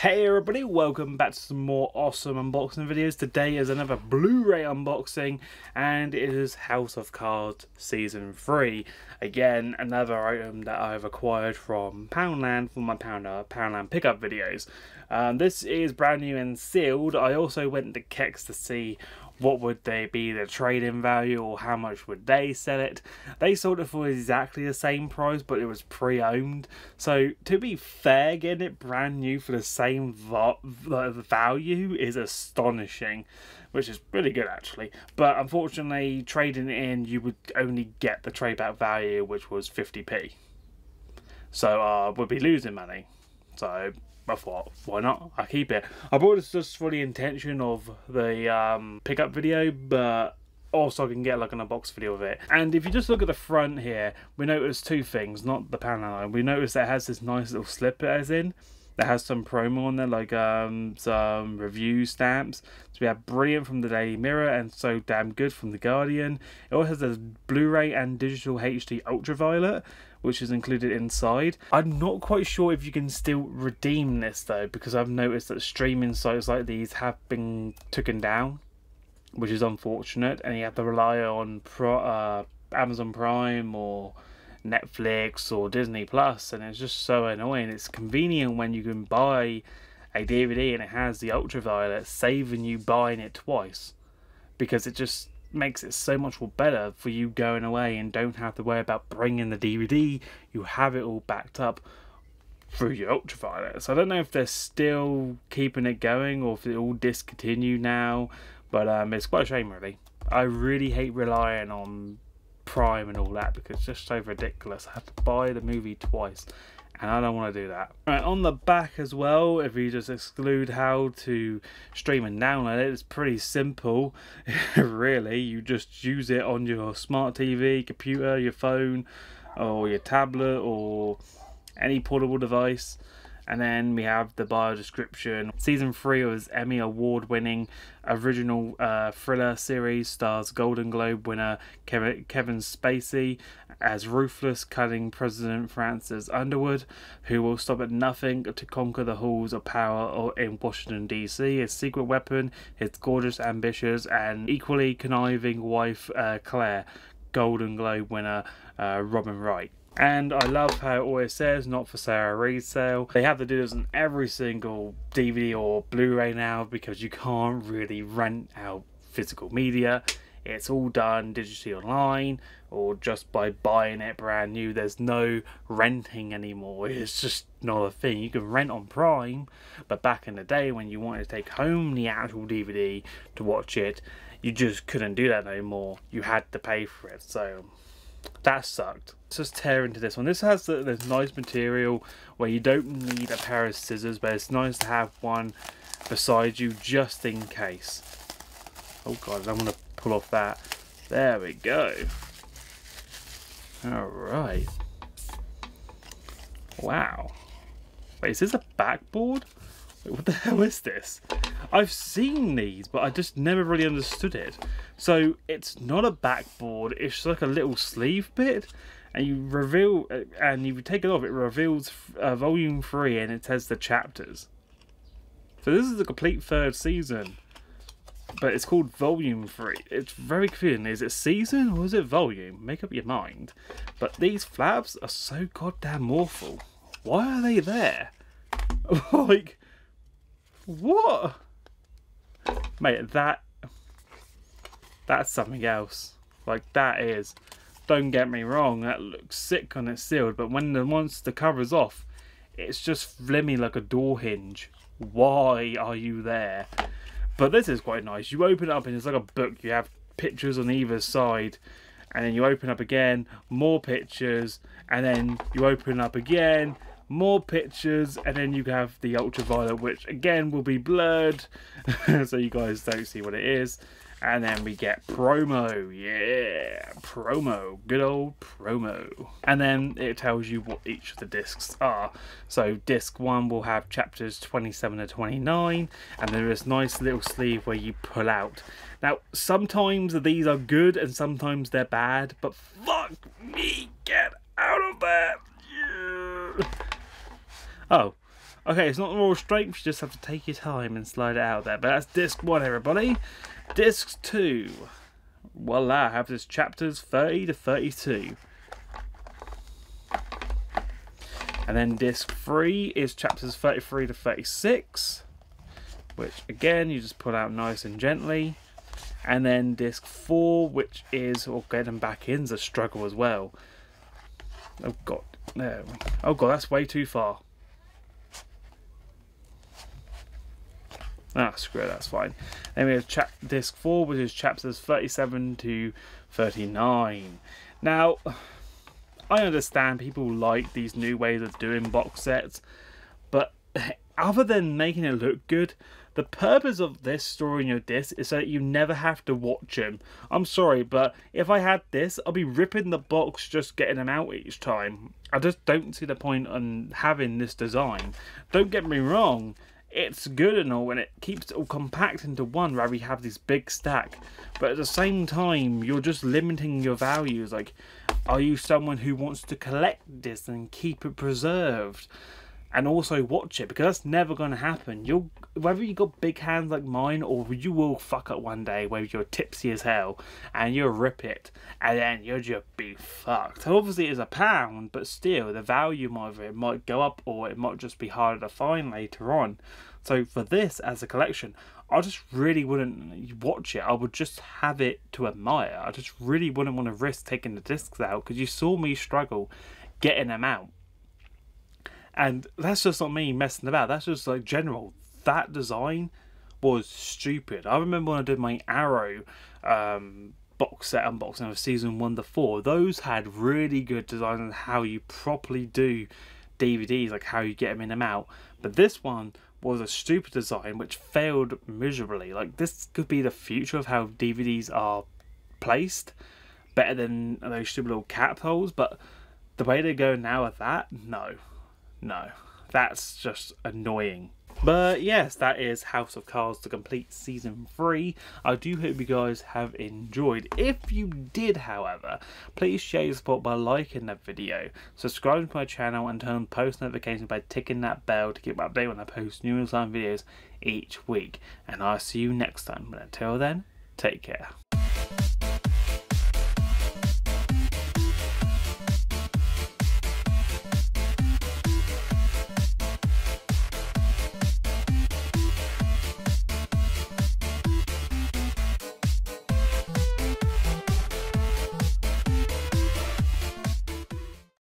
Hey everybody, welcome back to some more awesome unboxing videos. Today is another Blu-ray unboxing and it is House of Cards Season 3. Again, another item that I've acquired from Poundland for my Pounder, Poundland pickup videos. Um, this is brand new and sealed. I also went to CeX to see what would they be the trade-in value or how much would they sell it? They sold it for exactly the same price but it was pre-owned. So to be fair getting it brand new for the same value is astonishing which is really good actually. But unfortunately trading in you would only get the trade back value which was 50p so uh would be losing money. So I thought, why not? I keep it. I bought this just for the intention of the um, pickup video, but also I can get like an unbox video of it. And if you just look at the front here, we notice two things, not the panel. We notice that it has this nice little slip as in that has some promo on there, like um, some review stamps. So we have Brilliant from the Daily Mirror and So Damn Good from The Guardian. It also has a Blu-ray and digital HD ultraviolet, which is included inside. I'm not quite sure if you can still redeem this though, because I've noticed that streaming sites like these have been taken down, which is unfortunate, and you have to rely on Pro, uh, Amazon Prime or Netflix or Disney Plus, and it's just so annoying. It's convenient when you can buy a DVD and it has the ultraviolet, saving you buying it twice because it just makes it so much more better for you going away and don't have to worry about bringing the DVD. You have it all backed up through your ultraviolet. So I don't know if they're still keeping it going or if it all discontinued now, but um, it's quite a shame really. I really hate relying on Prime and all that because it's just so ridiculous. I have to buy the movie twice and I don't want to do that. Right, on the back as well, if you just exclude how to stream and download it, it's pretty simple, really. You just use it on your smart TV, computer, your phone, or your tablet, or any portable device. And then we have the bio description. Season 3 was Emmy Award winning original uh, thriller series, stars Golden Globe winner Kevin, Kevin Spacey as ruthless, cunning President Francis Underwood, who will stop at nothing to conquer the halls of power in Washington, D.C. His secret weapon, his gorgeous, ambitious, and equally conniving wife, uh, Claire, Golden Globe winner uh, Robin Wright. And I love how it always says not for sale resale. They have to do this on every single DVD or Blu-ray now because you can't really rent out physical media. It's all done digitally online or just by buying it brand new. There's no renting anymore. It's just not a thing. You can rent on Prime, but back in the day when you wanted to take home the actual DVD to watch it, you just couldn't do that no more. You had to pay for it. So that sucked. Just tear into this one. This has the, this nice material where you don't need a pair of scissors, but it's nice to have one beside you just in case. Oh god, I'm to pull off that. There we go. Alright. Wow. Wait, is this a backboard? Wait, what the hell is this? I've seen these, but I just never really understood it. So it's not a backboard, it's like a little sleeve bit. And you reveal, and you take it off, it reveals uh, volume 3 and it says the chapters. So this is the complete third season. But it's called volume 3. It's very confusing. Is it season or is it volume? Make up your mind. But these flaps are so goddamn awful. Why are they there? like, what? Mate, that that's something else. Like that is. Don't get me wrong, that looks sick when it's sealed, but when the once the cover's off, it's just flimmy like a door hinge. Why are you there? But this is quite nice. You open it up and it's like a book. You have pictures on either side. And then you open up again, more pictures. And then you open up again, more pictures, and then you have the ultraviolet, which again will be blurred, so you guys don't see what it is. And then we get promo, yeah, promo, good old promo. And then it tells you what each of the discs are. So disc one will have chapters 27 to 29, and there is nice little sleeve where you pull out. Now, sometimes these are good and sometimes they're bad, but fuck me, get out of there. Yeah. Oh, Okay, it's not all strength, you just have to take your time and slide it out there. But that's disc 1, everybody. Disc 2. Voila, I have this chapters 30 to 32. And then disc 3 is chapters 33 to 36. Which, again, you just pull out nice and gently. And then disc 4, which is, or getting back in, is a struggle as well. Oh god, no. Oh god, that's way too far. Ah, screw it, that's fine. Then we have chap disc 4, which is chapters 37 to 39. Now, I understand people like these new ways of doing box sets, but other than making it look good, the purpose of this story in your disc is so that you never have to watch him. I'm sorry, but if I had this, I'd be ripping the box just getting them out each time. I just don't see the point in having this design. Don't get me wrong, it's good and all, and it keeps it all compact into one rather you have this big stack. But at the same time, you're just limiting your values. Like, are you someone who wants to collect this and keep it preserved? And also watch it because that's never going to happen. You'll whether you got big hands like mine or you will fuck up one day where you're tipsy as hell and you'll rip it and then you'll just be fucked. Obviously, it's a pound, but still the value of it might go up or it might just be harder to find later on. So for this as a collection, I just really wouldn't watch it. I would just have it to admire. I just really wouldn't want to risk taking the discs out because you saw me struggle getting them out and that's just not me messing about. That's just like general. That design was stupid. I remember when I did my Arrow um, box set unboxing of season one to four. Those had really good design on how you properly do DVDs, like how you get them in and out. But this one was a stupid design which failed miserably. Like this could be the future of how DVDs are placed, better than those stupid little cap holes. But the way they go now with that, no, no, that's just annoying. But yes, that is House of Cards to complete season 3. I do hope you guys have enjoyed. If you did, however, please share your support by liking that video, subscribe to my channel and turn on post notifications by ticking that bell to keep updated when I post new design videos each week. And I'll see you next time. But until then, take care.